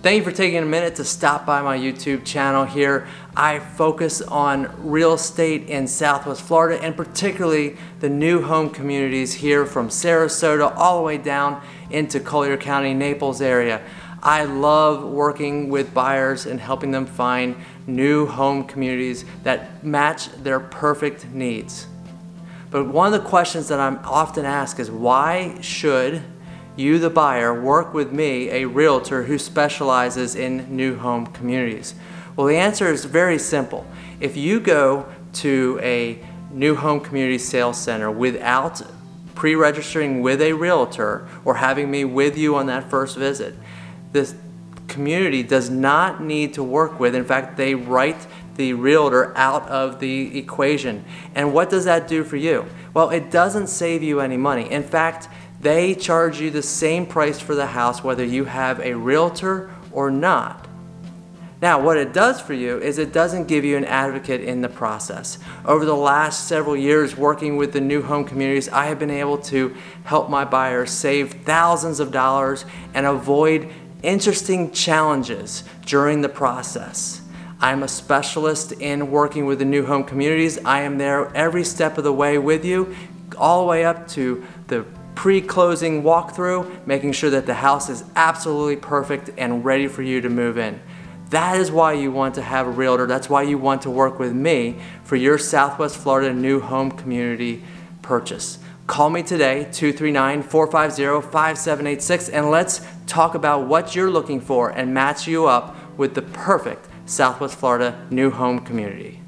Thank you for taking a minute to stop by my YouTube channel here. I focus on real estate in Southwest Florida and particularly the new home communities here from Sarasota all the way down into Collier County, Naples area. I love working with buyers and helping them find new home communities that match their perfect needs. But one of the questions that I'm often asked is why should you, the buyer, work with me, a realtor who specializes in new home communities? Well, the answer is very simple. If you go to a new home community sales center without pre-registering with a realtor or having me with you on that first visit, this community does not need to work with. In fact, they write the realtor out of the equation. And what does that do for you? Well, it doesn't save you any money. In fact, they charge you the same price for the house whether you have a realtor or not. Now, what it does for you is it doesn't give you an advocate in the process. Over the last several years working with the new home communities, I have been able to help my buyers save thousands of dollars and avoid interesting challenges during the process. I'm a specialist in working with the new home communities. I am there every step of the way with you, all the way up to the pre-closing walkthrough, making sure that the house is absolutely perfect and ready for you to move in. That is why you want to have a realtor. That's why you want to work with me for your Southwest Florida new home community purchase. Call me today, 239-450-5786, and let's talk about what you're looking for and match you up with the perfect Southwest Florida new home community.